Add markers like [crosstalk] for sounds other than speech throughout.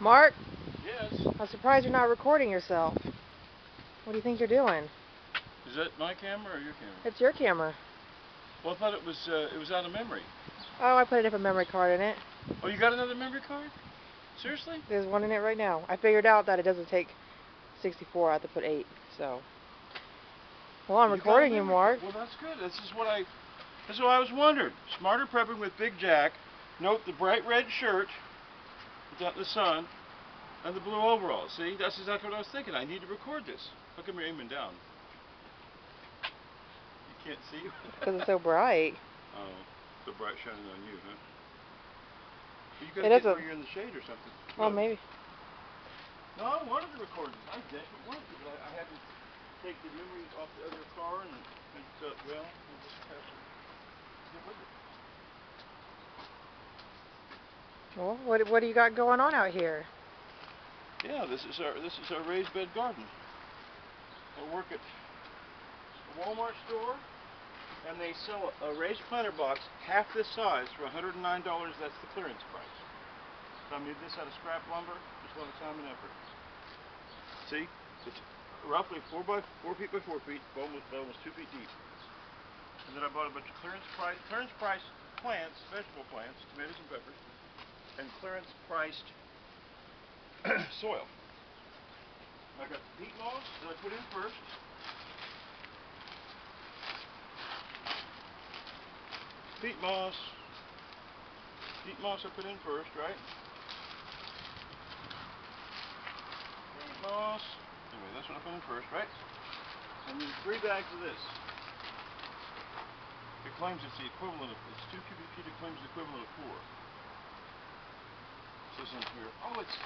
Mark, Yes. I'm surprised you're not recording yourself. What do you think you're doing? Is that my camera or your camera? It's your camera. Well, I thought it was uh, it was out of memory. Oh, I put a different memory card in it. Oh, you got another memory card? Seriously? There's one in it right now. I figured out that it doesn't take 64. I have to put 8. So. Well, I'm You recording you, Mark. Well, that's good. This is what I this is what I was wondering. Smarter prepping with Big Jack. Note the bright red shirt without the sun and the blue overalls. See, that's exactly what I was thinking. I need to record this. How come you're aiming down? You can't see. Because it's so bright. [laughs] Oh, so bright shining on you, huh? You got to get where you're in the shade or something. Well, Oh. maybe. No, I wanted to record this. I definitely wanted to, but I, I had to take the memory off the other car and, and uh, well, we'll just have to get with it. Well, what, what do you got going on out here? Yeah, this is our this is our raised bed garden. I work at a Walmart store, and they sell a raised planter box half this size for $109. That's the clearance price. So I made this out of scrap lumber, just a lot of time and effort. See, it's roughly four by four feet by four feet, almost almost two feet deep. And then I bought a bunch of clearance price clearance price plants, vegetable plants, tomatoes and peppers, and clearance [clears throat] priced soil. I got the peat moss that I put in first. Peat moss. Peat moss I put in first, right? Peat moss. Anyway, that's what I put in first, right? And then three bags of this. It claims it's the equivalent of, it's two cubic feet, it claims the equivalent of four. It says in here, oh, it's,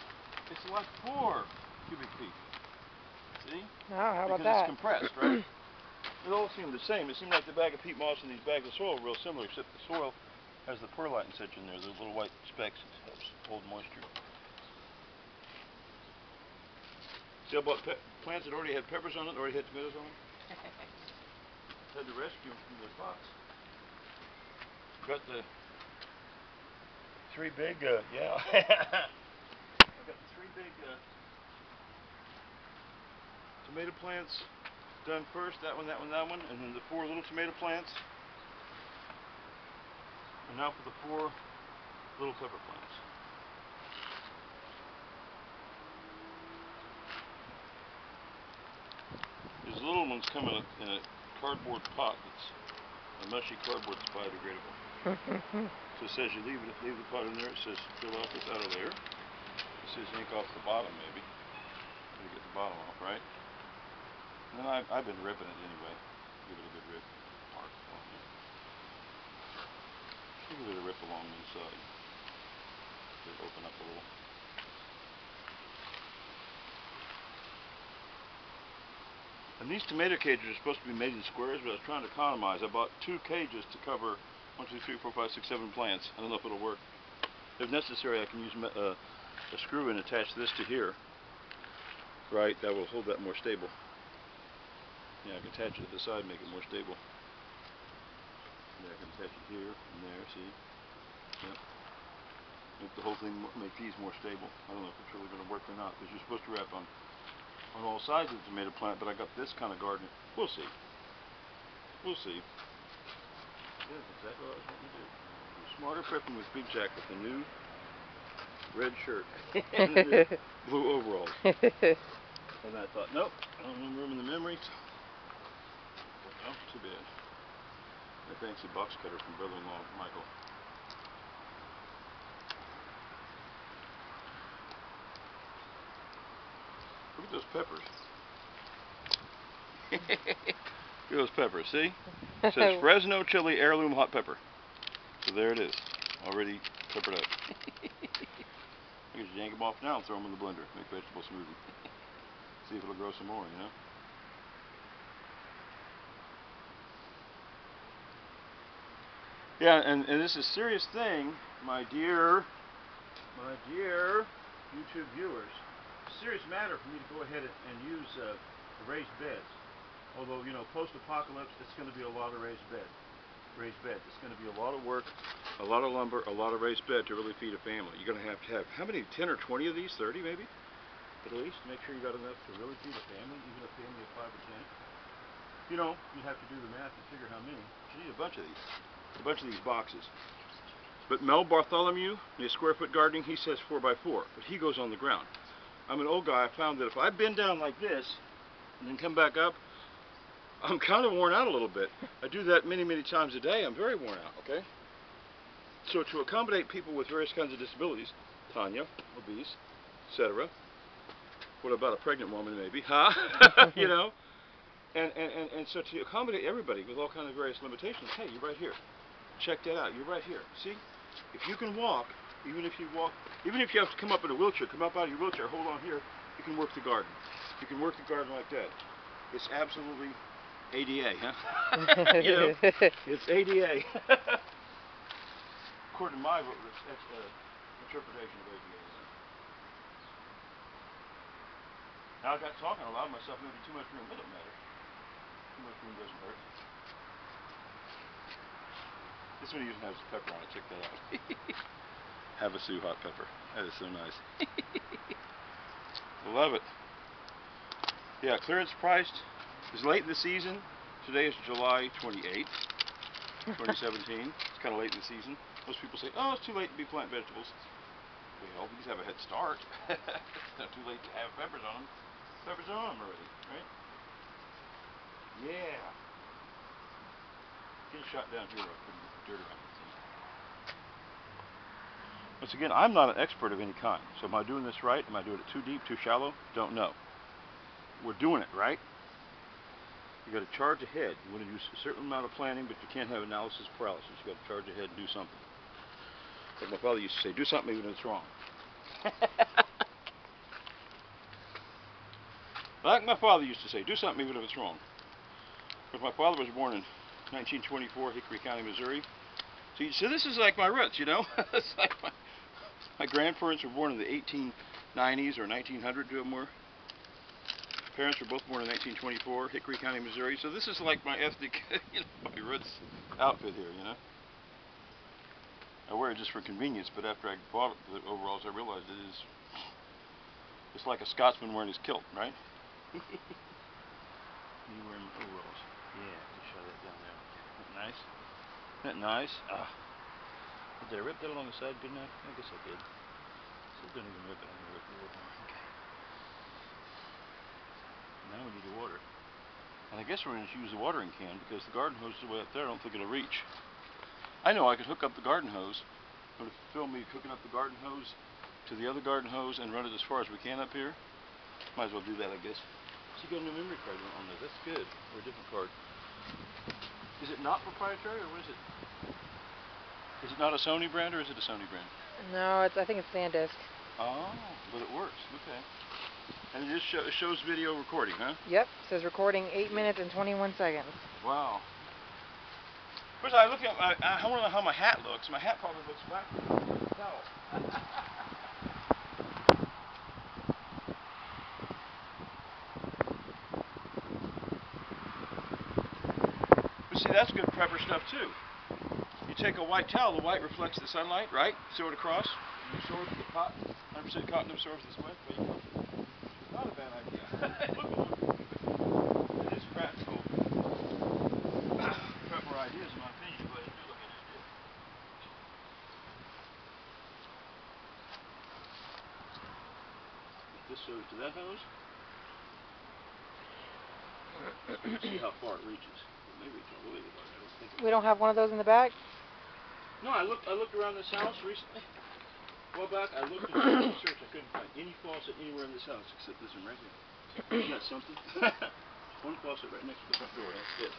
it's like four cubic feet. See? Oh, how about because that? it's compressed, [clears throat] right? it all seemed the same. It seemed like the bag of peat moss and these bags of soil were real similar, except the soil has the perlite and such in there, those little white specks. It helps hold moisture. See, I bought pe- plants that already had peppers on it, already had tomatoes on them. [laughs] had to rescue them from their pots. Got the three big, uh, yeah. [laughs] I got three big uh, tomato plants done first. That one, that one, that one, and then the four little tomato plants. And now for the four little pepper plants. These little ones come in a, in a cardboard pot that's a mushy cardboard that's biodegradable. [laughs] It says you leave it, leave the pot in there. It says fill up this outer layer. It says ink off the bottom maybe. You get the bottom off, right? And then I've, I've been ripping it anyway. Give it a good rip. Mark here. Give it a rip along the inside. It open up a little. And these tomato cages are supposed to be made in squares, but I was trying to economize. I bought two cages to cover one, two, three, four, five, six, seven plants. I don't know if it'll work. If necessary, I can use uh, a screw and attach this to here. Right, that will hold that more stable. Yeah, I can attach it to the side, make it more stable. Yeah, I can attach it here and there, see? Yep. Make the whole thing, make these more stable. I don't know if it's really going to work or not, because you're supposed to wrap on, on all sides of the tomato plant, but I got this kind of garden. We'll see. We'll see. That's exactly what I was wanting to do. Smarter prepping with Big Jack with the new red shirt and [laughs] blue overalls. And I thought, nope, I don't have room in the memory. Oh, too bad. My fancy box cutter from brother-in-law Michael. Look at those peppers. [laughs] Look at those peppers, see? It says [laughs] Fresno Chili Heirloom Hot Pepper. So there it is, already peppered up. [laughs] I can just yank them off now and throw them in the blender, make vegetable smoothie. See if it'll grow some more, you know? Yeah, and, and this is a serious thing, my dear, my dear YouTube viewers. Serious matter for me to go ahead and, and use uh, raised beds. Although, you know, post-apocalypse, it's going to be a lot of raised beds. raised bed. It's going to be a lot of work, a lot of lumber, a lot of raised bed to really feed a family. You're going to have to have, how many, 10 or 20 of these? 30 maybe? At least, make sure you got enough to really feed a family, even a family of 5 or 10. You know, you'd have to do the math and figure how many. You need a bunch of these. A bunch of these boxes. But Mel Bartholomew, in his square foot gardening, he says 4 by 4 but he goes on the ground. I'm an old guy, I found that if I bend down like this, and then come back up, I'm kind of worn out a little bit. I do that many, many times a day. I'm very worn out, okay? So to accommodate people with various kinds of disabilities, Tanya, obese, etc. What about a pregnant woman maybe, huh? [laughs] you know? And, and, and, and so to accommodate everybody with all kinds of various limitations, hey, you're right here. Check that out. You're right here. See? If you can walk, even if you walk, even if you have to come up in a wheelchair, come up out of your wheelchair, hold on here, you can work the garden. You can work the garden like that. It's absolutely ADA, huh? [laughs] you know, it's ADA. [laughs] According to my uh, interpretation of ADA. Now I got talking a lot of myself, maybe too much room, it doesn't matter. Too much room doesn't hurt. This one even has pepper on it, check that out. [laughs] Havasu hot pepper. That is so nice. Love it. Yeah, clearance priced. It's late in the season. Today is July 28th, 2017. [laughs] it's kind of late in the season. Most people say, oh, it's too late to be plant vegetables. Well, these have a head start. it's [laughs] not too late to have peppers on them. Peppers are on them already, right? Yeah. Get a shot down here. I'll put dirt around it. Once again, I'm not an expert of any kind. So am I doing this right? Am I doing it too deep, too shallow? Don't know. We're doing it right. You got to charge ahead. You want to do a certain amount of planning, but you can't have analysis paralysis. You got to charge ahead and do something. Like my father used to say, do something even if it's wrong. [laughs] like my father used to say, do something even if it's wrong. Because my father was born in 1924, Hickory County, Missouri. So, you, so this is like my roots, you know. [laughs] it's like my, my grandparents were born in the 1890s or 1900, two of them were. Parents were both born in 1924, Hickory County, Missouri. So this is like my ethnic, [laughs] you know, my roots outfit here, you know. I wear it just for convenience, but after I bought the overalls, I realized it is. It's like a Scotsman wearing his kilt, right? [laughs] you wearing overalls? Yeah, just show that down there. Isn't that nice? Isn't that nice? Ah. Did I rip that along the side good enough? I guess I did. So didn't even rip it. I'm gonna rip a little more. Now we need to water. And I guess we're going to use the watering can because the garden hose is way up there. I don't think it'll reach. I know I could hook up the garden hose, but if you film me hooking up the garden hose to the other garden hose and run it as far as we can up here, might as well do that, I guess. So you got a new memory card on there. That's good. Or a different card. Is it not proprietary, or what is it? Is it not a Sony brand, or is it a Sony brand? No, it's. I think it's SanDisk. Oh, but it works. Okay. And it just show, shows video recording, huh? Yep. Says recording 8 minutes and 21 seconds. Wow. First, I look at my. I want to know how my hat looks. My hat probably looks backwards. No. but see, that's good prepper stuff too. You take a white towel, the white reflects the sunlight, right? Sew it across. You absorb the cotton. 100% cotton absorbs the sweat. Bad idea. it is practical. Prepper ideas, in my opinion, but do look at it. This goes to that hose. See how far it reaches. Maybe it's not really the I don't think. We don't have one of those in the back? No, I looked. I looked around this house recently. While back, I looked and [coughs] searched. I couldn't find any faucet anywhere in this house except this one right here. Isn't that something? [coughs] one faucet right next to the front door. That's it.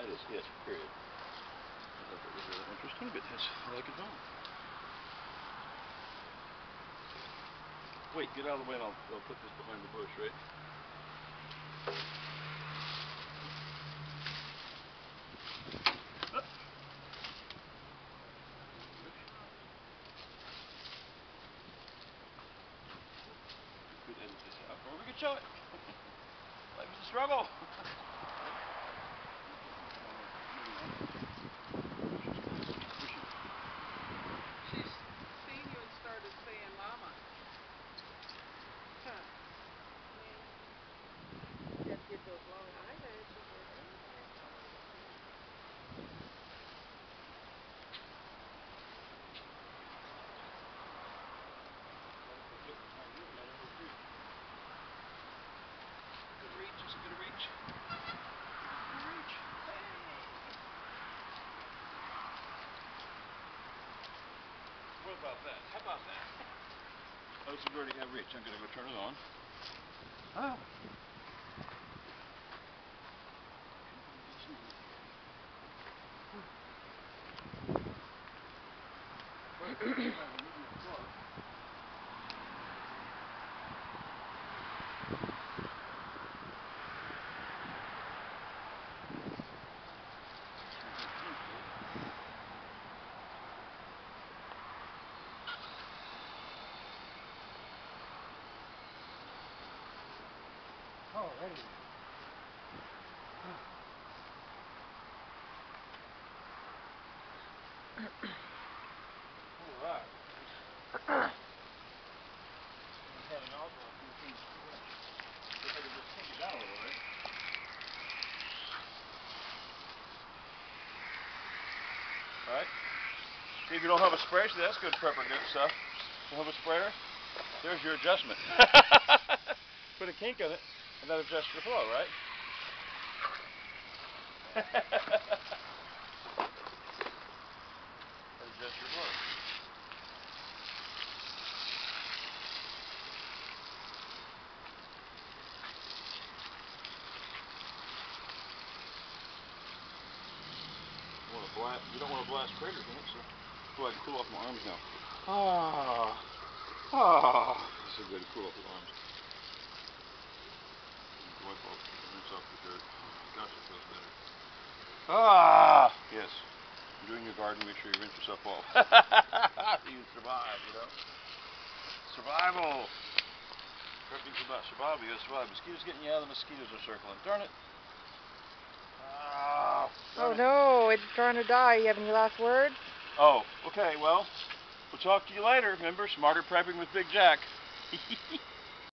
That is it. Period. I thought that was really interesting, but that's all I could find. Wait, get out of the way and I'll, I'll put this behind the bush, right? could or we could show it. Life is a struggle. [laughs] she's seen you and started saying mama. Huh. You have to get those long eyelashes. Good reach, is it good reach? Good reach. Hey. What about that? How about that? Oh, it's a dirty have reach. I'm gonna go turn it on. Oh. [clears throat] Ah. Alrighty. Alright. had an a few things. If I could just sink it down a little, right? Alright. See if you don't have a sprayer, see that's good prepper good stuff. You have a sprayer? There's your adjustment. [laughs] Put a kink in it, and that adjusts your flow, right? that your flow. You blast, you don't want to blast craters in it, so go ahead and cool off my arms now. Ah, ah, this is good cool off the arms. Wipe off, rinse off the dirt. Gosh, it feels better. Ah, yes. You're doing your garden, make sure you rinse yourself off. [laughs] [laughs] you survive, you know. Survival. Everything's about survival. You gotta survive. Mosquitoes getting you out. The mosquitoes are circling. Darn it. Ah. Oh it. no, it's trying to die. You have any last words? Oh, okay, well, we'll talk to you later. Remember, smarter prepping with Big Jack. [laughs]